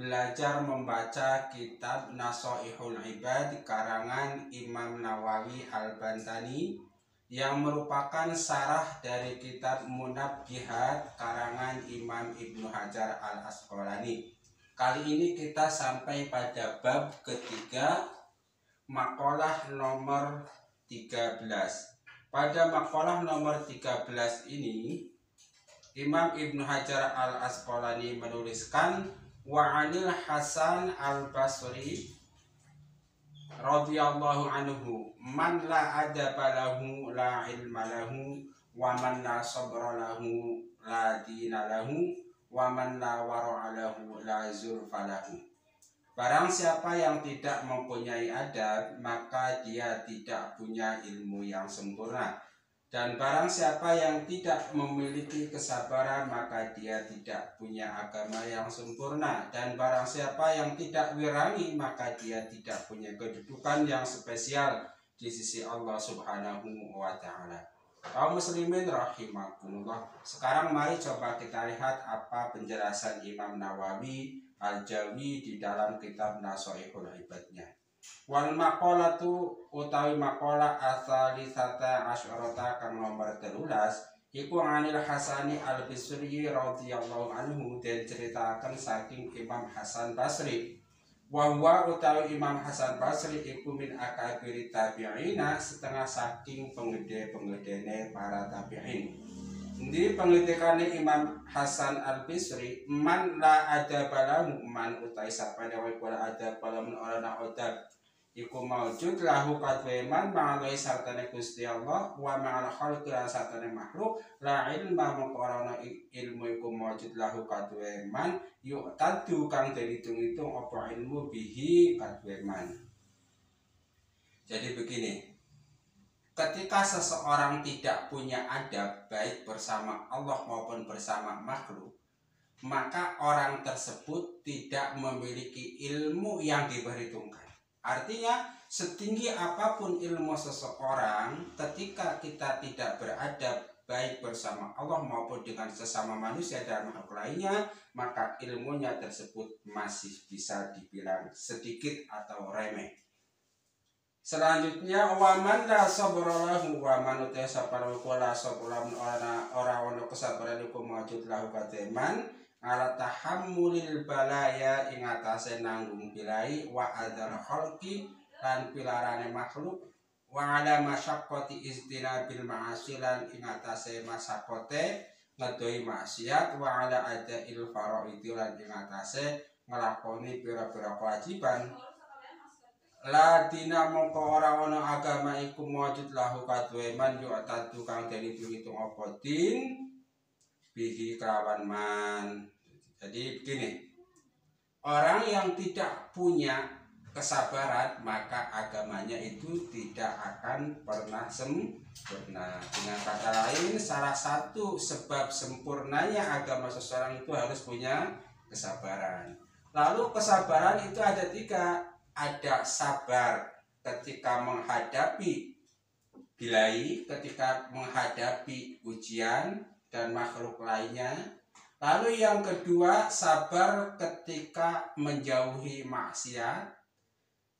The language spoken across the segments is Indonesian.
belajar membaca kitab Nasoihul Ibad karangan Imam Nawawi Al-Bantani yang merupakan sarah dari kitab Munab Jihad karangan Imam Ibnu Hajar Al-Asqalani. Kali ini kita sampai pada bab ketiga makalah nomor 13 pada makalah nomor 13 ini, Imam Ibnu Hajar Al-Asqalani menuliskan wa anil Hasan Al-Basri radhiyallahu anhu man la adaba lahu la ilma lahu wa man la sabra lahu la dina lahu wa man la wara'a lahu la zurfa lahu Barang siapa yang tidak mempunyai adab, maka dia tidak punya ilmu yang sempurna. Dan barang siapa yang tidak memiliki kesabaran, maka dia tidak punya agama yang sempurna. Dan barang siapa yang tidak wirangi, maka dia tidak punya kedudukan yang spesial di sisi Allah Subhanahu wa Ta'ala. Kaum muslimin rahimakumullah. Sekarang mari coba kita lihat apa penjelasan Imam Nawawi Al-Jawi di dalam kitab Nasoihul Ibadnya. Wal maqalatu utawi maqala asali sata asyarata kang nomor telulas Iku anil Hasani al Bisri radhiyallahu anhu dan ceritakan saking Imam Hasan Basri. Wahwa utawi Imam Hasan Basri iku min akabiri tabi'ina setengah saking penggede-penggedene para tabi'in. Di penglitikane Imam Hasan Al Bisri man la ada balahu man utai sapa dewe kula ada balamun ora na odab iku maujud lahu kadwe man ma'alai sartane Gusti Allah wa ma'al khalqi sartane makhluk la ilma mengkorona ilmu iku maujud lahu kadwe man yuk tadu kang den hitung-hitung apa ilmu bihi kadwe man jadi begini ketika seseorang tidak punya adab baik bersama Allah maupun bersama makhluk maka orang tersebut tidak memiliki ilmu yang diperhitungkan artinya setinggi apa pun ilmu seseorang ketika kita tidak beradab baik bersama Allah maupun dengan sesama manusia dan makhluk lainnya maka ilmunya tersebut masih bisa dibilang sedikit atau remeh. Selanjutnya waman la sabra lahu wa man uta sabra la sabra ora ora ono kesabaran iku maujud lahu kateman ala tahammulil balaya ing atase nanggung bilai wa adal khalqi lan pilarane makhluk wa ala masyaqqati istinabil ma'asi lan ing atase masakote ngedoi maksiat wa ala ada il faraidi lan ing atase nglakoni pira-pira kewajiban. Ladina mongko ora ana agama iku mujud lahu kadwe man tatu kang den hitung apa din bihi kelawan man. Jadi begini. Orang yang tidak punya kesabaran maka agamanya itu tidak akan pernah sempurna. Dengan kata lain, salah satu sebab sempurnanya agama seseorang itu harus punya kesabaran. Lalu kesabaran itu ada tiga ada sabar ketika menghadapi bilai, ketika menghadapi ujian dan makhluk lainnya. Lalu yang kedua, sabar ketika menjauhi maksiat.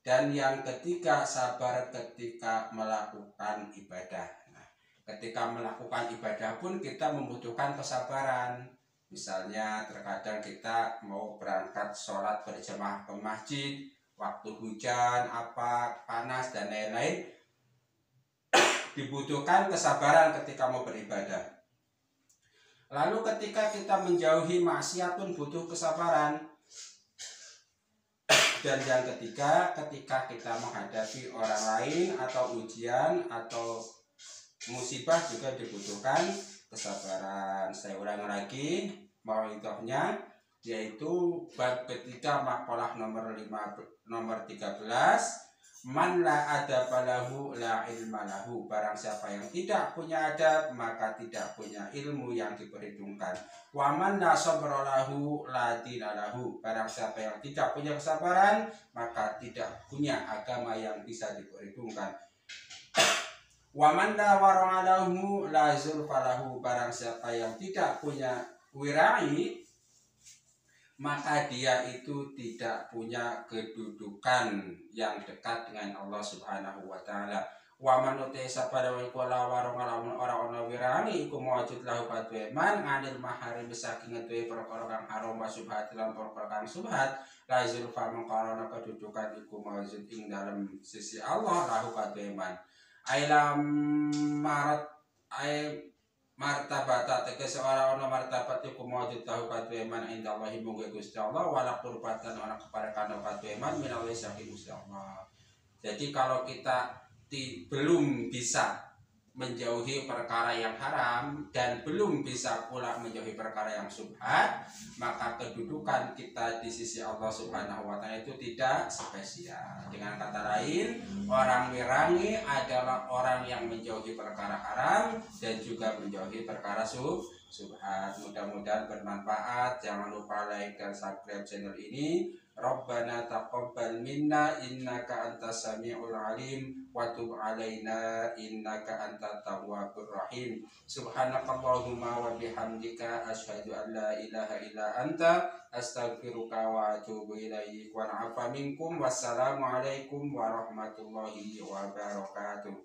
Dan yang ketiga, sabar ketika melakukan ibadah. Nah, ketika melakukan ibadah pun kita membutuhkan kesabaran. Misalnya terkadang kita mau berangkat sholat berjamaah ke masjid, waktu hujan, apa panas dan lain-lain dibutuhkan kesabaran ketika mau beribadah. Lalu ketika kita menjauhi maksiat pun butuh kesabaran. Dan yang ketiga, ketika kita menghadapi orang lain atau ujian atau musibah juga dibutuhkan kesabaran. Saya ulang lagi, mau yaitu bab ketiga makalah nomor 5 nomor 13 Man la adab lahu la ilma lahu. Barang siapa yang tidak punya adab Maka tidak punya ilmu yang diperhitungkan. Wa man la sabra lahu la dina lahu. Barang siapa yang tidak punya kesabaran Maka tidak punya agama yang bisa diperhitungkan. Wa man la wara'a lahu la zulfa lahu. Barang siapa yang tidak punya wirai maka dia itu tidak punya kedudukan yang dekat dengan Allah Subhanahu wa taala. Wa man utai sapada wa kula warung lamun ora ana wirani iku mawujud lahu kadue man nganil maharim saking ngetuwe perkara kang haram wa subhat lan perkara kang subhat la zulfa mengkarana kedudukan iku mawujud ing dalam sisi Allah lahu kadue man. Ailam marat ai martabata tegese ora ana martabat iku maujud tahu katu iman indallahi munggu Gusti Allah wala qurbatan ora kepada kana katu iman minallahi saking Gusti Allah. Jadi kalau kita ti, belum bisa menjauhi perkara yang haram dan belum bisa pula menjauhi perkara yang subhat, maka kedudukan kita di sisi Allah Subhanahu wa taala itu tidak spesial. Dengan kata lain, orang wirangi adalah orang yang menjauhi perkara haram dan juga menjauhi perkara sub subhat. Mudah-mudahan bermanfaat. Jangan lupa like dan subscribe channel ini Rabbana taqabbal minna innaka antas samiul alim wa tub alaina innaka antat tawwabur rahim subhanakallahumma wa bihamdika asyhadu an la ilaha illa anta astaghfiruka wa atubu ilaik wa na'afa minkum wassalamu alaikum warahmatullahi wabarakatuh